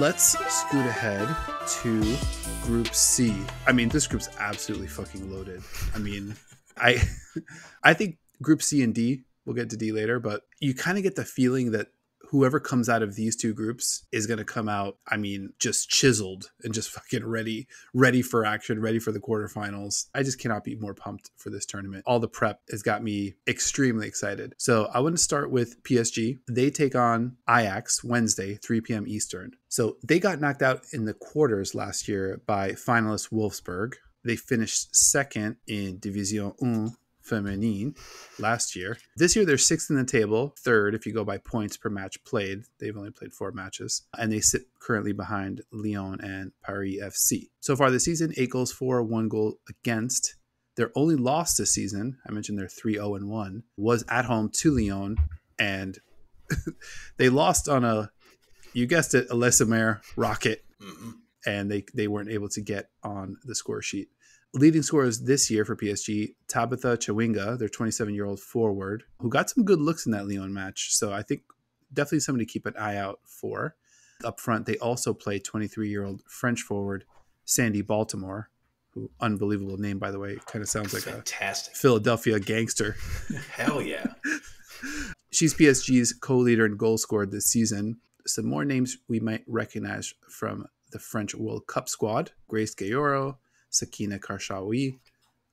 let's scoot ahead to Group C. I mean, this group's absolutely fucking loaded. I mean, I I think Group C and D. We'll get to D later, but you kind of get the feeling that whoever comes out of these two groups is going to come out i mean just chiseled and just fucking ready ready for action ready for the quarterfinals. I just cannot be more pumped for this tournament. All the prep has got me extremely excited. So i want to start with psg they take on ajax wednesday 3 p.m eastern. So they got knocked out in the quarters last year by finalist wolfsburg. They finished second in division 1 Feminine last year. This year, they're sixth in the table, third if you go by points per match played. They've only played four matches, and they sit currently behind Lyon and Paris FC. So far this season, eight goals for, one goal against. Their only loss this season, I mentioned they're 3 0 1, was at home to Lyon, and they lost on a, you guessed it, a Le Sommer rocket, mm-hmm. and they, they weren't able to get on the score sheet leading scorers this year for PSG, Tabitha Chawinga, their 27 year old forward, who got some good looks in that Lyon match. So I think definitely somebody to keep an eye out for. Up front, they also play 23 year old French forward Sandy Baltimore, who unbelievable name by the way. Kind of sounds like fantastic a Philadelphia gangster. Hell yeah. She's PSG's co-leader in goal scored this season. Some more names we might recognize from the French World Cup squad: Grace Geyoro, Sakina Karchaoui,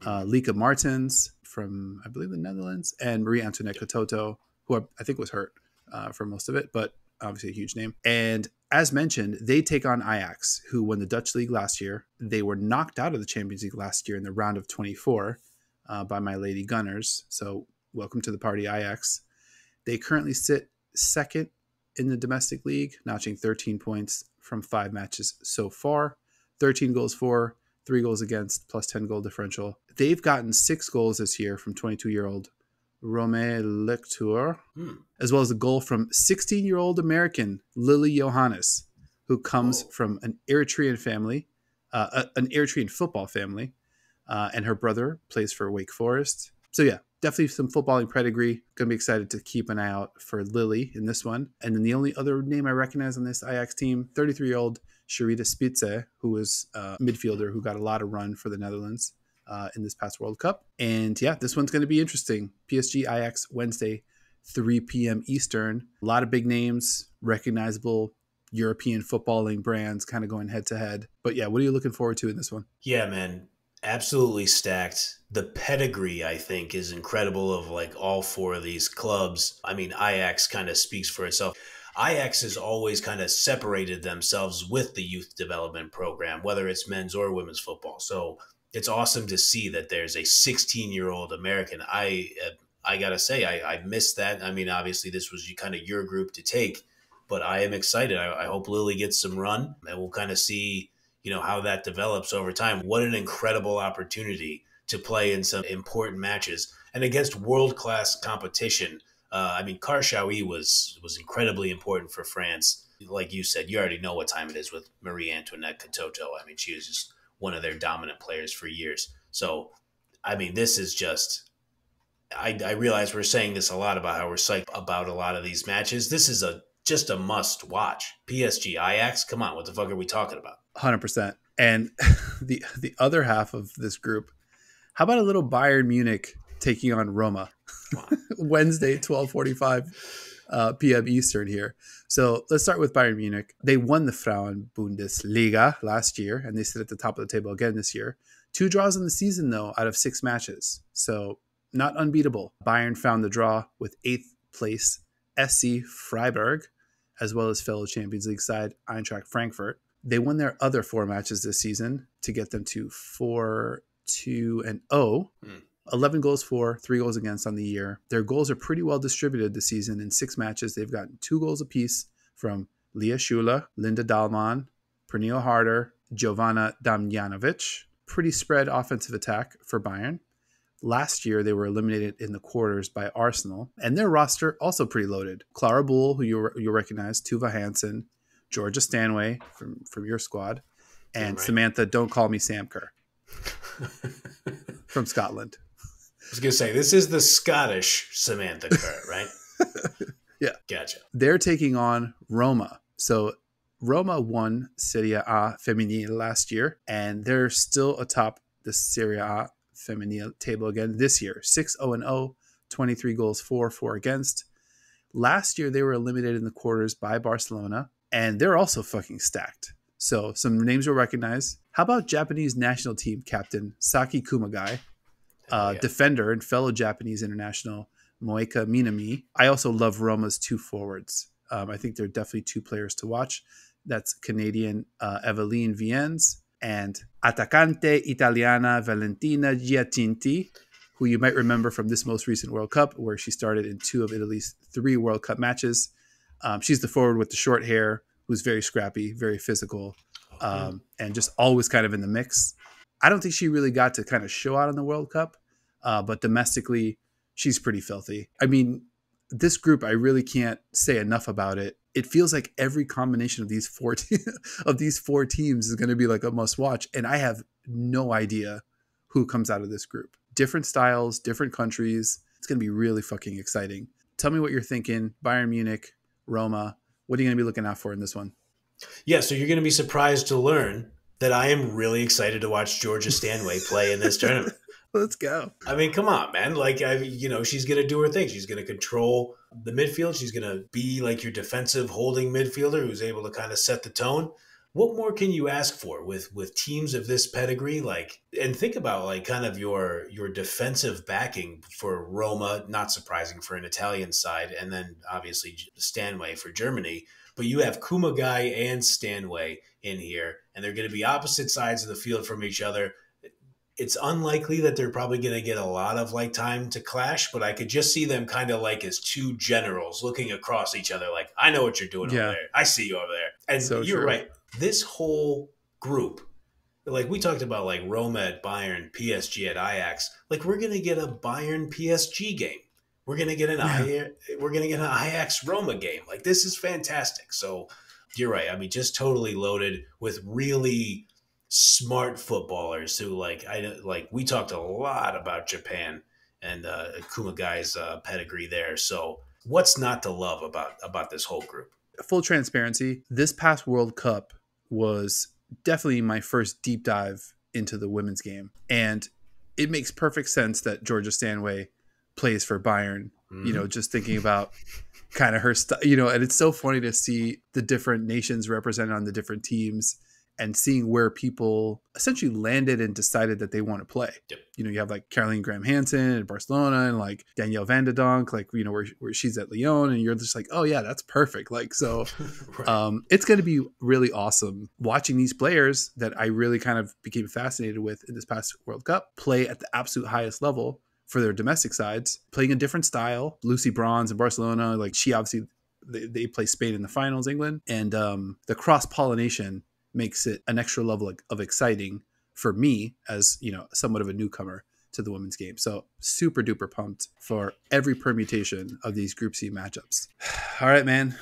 uh, Lieke Martens from, I believe, the Netherlands, and Marie Antoinette Katoto, who I think was hurt uh, for most of it, but obviously a huge name. And as mentioned, they take on Ajax, who won the Dutch league last year. They were knocked out of the Champions League last year in the round of 24 uh, by my Lady Gunners. So, welcome to the party, Ajax. They currently sit second in the domestic league, notching 13 points from five matches so far, 13 goals for, three goals against, plus 10 goal differential. They've gotten six goals this year from 22 year old Romée Leuchter, hmm. as well as a goal from 16 year old American Lily Johannes, who comes from an Eritrean family, uh, an Eritrean football family, uh, and her brother plays for Wake Forest. So, yeah, definitely some footballing pedigree. Gonna be excited to keep an eye out for Lily in this one. And then the only other name I recognize on this Ajax team, 33 year old Sherida Spitse, who was a midfielder who got a lot of run for the Netherlands uh, in this past World Cup. And yeah, this one's going to be interesting. PSG Ajax Wednesday, 3 p.m. Eastern. A lot of big names, recognizable European footballing brands kind of going head to head. But yeah, what are you looking forward to in this one? Yeah, man. Absolutely stacked. The pedigree, I think, is incredible of like all four of these clubs. I mean, Ajax kind of speaks for itself. Ajax has always kind of separated themselves with the youth development program, whether it's men's or women's football. So it's awesome to see that there's a 16 year old American. I uh, I gotta say I, I missed that. I mean, obviously this was kind of your group to take, but I am excited. I, I hope Lily gets some run, and we'll kind of see you know how that develops over time. What an incredible opportunity to play in some important matches and against world class competition uh, I mean, Karchaoui was was incredibly important for France. Like you said, you already know what time it is with Marie Antoinette Katoto. I mean, she was just one of their dominant players for years. So, I mean, this is just. I, I realize we're saying this a lot about how we're psyched about a lot of these matches. This is a just a must watch. PSG Ajax, come on, what the fuck are we talking about? Hundred percent. And the the other half of this group, how about a little Bayern Munich taking on Roma Wednesday, 1245 uh, p.m. Eastern here. So let's start with Bayern Munich. They won the Frauen Bundesliga last year, and they sit at the top of the table again this year. Two draws in the season, though, out of six matches. So not unbeatable. Bayern found the draw with eighth place SC Freiburg, as well as fellow Champions League side Eintracht Frankfurt. They won their other four matches this season to get them to 4 2 and 0. Mm. 11 goals for, three goals against on the year. Their goals are pretty well distributed this season. In six matches, they've gotten two goals apiece from Lea Schüller, Linda Dallmann, Pernille Harder, Jovana Damnjanović. Pretty spread offensive attack for Bayern. Last year, they were eliminated in the quarters by Arsenal, and their roster also pretty loaded. Klara Bühl, who you you'll recognize, Tuva Hansen, Georgia Stanway from from your squad, and right. Samantha. Don't call me Sam Kerr from Scotland was gonna say this is the Scottish Samantha Kerr, right? yeah, gotcha. They're taking on Roma. So Roma won Serie A Femminile last year, and they're still atop the Serie A Femminile table again this year 6 0 0, 23 goals for, 4 against. Last year, they were eliminated in the quarters by Barcelona, and they're also fucking stacked. So, some names you'll recognize. How about Japanese national team captain Saki Kumagai, uh, yeah. defender and fellow Japanese international Moeka Minami? I also love Roma's two forwards. Um, I think they're definitely two players to watch. That's Canadian uh, Evelyne Viens and Attaccante Italiana Valentina Giacinti, who you might remember from this most recent World Cup, where she started in two of Italy's three World Cup matches. Um, she's the forward with the short hair, who's very scrappy, very physical, um, and just always kind of in the mix. I don't think she really got to kind of show out in the World Cup, uh, but domestically, she's pretty filthy. I mean, this group, I really can't say enough about it. It feels like every combination of these four te- of these four teams is going to be like a must watch, and I have no idea who comes out of this group. Different styles, different countries. It's going to be really fucking exciting. Tell me what you're thinking. Bayern Munich, Roma. What are you going to be looking out for in this one? Yeah, so you're going to be surprised to learn that I am really excited to watch Georgia Stanway play in this tournament. Let's go. I mean, come on, man. Like, I, you know, she's going to do her thing. She's going to control the midfield. She's going to be like your defensive holding midfielder who's able to kind of set the tone. What more can you ask for with with teams of this pedigree? Like, and think about like kind of your your defensive backing for Roma. Not surprising for an Italian side, and then obviously Stanway for Germany. But you have Kumagai and Stanway in here, and they're going to be opposite sides of the field from each other it's unlikely that they're probably going to get a lot of like time to clash, but I could just see them kind of like as two generals looking across each other, like, I know what you're doing Yeah. over there. I see you over there. And So you're true. right. This whole group, like we talked about, like Roma at Bayern, PSG at Ajax, like we're going to get a Bayern PSG game. We're gonna get an Yeah. I, we're gonna get an Ajax Roma game. Like this is fantastic. So you're right. I mean, just totally loaded with really smart footballers who like I like we talked a lot about Japan and uh, Kumagai's uh, pedigree there. So what's not to love about about this whole group? Full transparency, this past World Cup was definitely my first deep dive into the women's game. And it makes perfect sense that Georgia Stanway plays for Bayern. Mm-hmm. You know, just thinking about kind of her stuff, you know, and it's so funny to see the different nations represented on the different teams and seeing where people essentially landed and decided that they want to play. Yep. You know, you have like Caroline Graham Hansen in Barcelona and like Danielle Van de Donk, like, you know, where, where she's at Lyon and you're just like, oh yeah, that's perfect. Like, so Right. um, it's going to be really awesome watching these players that I really kind of became fascinated with in this past World Cup play at the absolute highest level for their domestic sides, playing a different style. Lucy Bronze in Barcelona, like she obviously they, they play Spain in the finals, England, and um, the cross pollination makes it an extra level of, of exciting for me as you know somewhat of a newcomer to the women's game. So super duper pumped for every permutation of these Group C matchups. All right, man.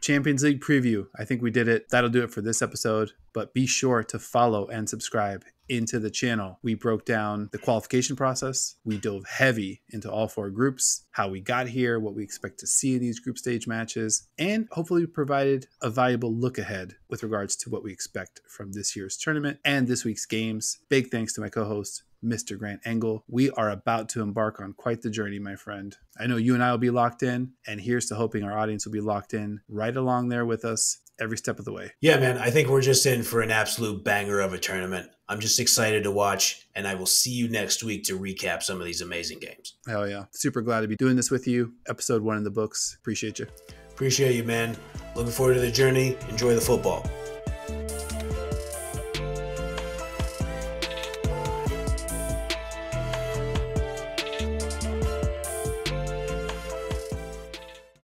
Champions League preview. I think we did it. That'll do it for this episode. But be sure to follow and subscribe into the channel. We broke down the qualification process. We dove heavy into all four groups, how we got here, what we expect to see in these group stage matches, and hopefully provided a valuable look ahead with regards to what we expect from this year's tournament and this week's games. Big thanks to my co host, Mr. Grant Engel. We are about to embark on quite the journey, my friend. I know you and I will be locked in, and here's to hoping our audience will be locked in right along there with us every step of the way. Yeah, man, I think we're just in for an absolute banger of a tournament. I'm just excited to watch, and I will see you next week to recap some of these amazing games. Hell yeah. Super glad to be doing this with you. Episode one in the books. Appreciate you. Appreciate you, man. Looking forward to the journey. Enjoy the football.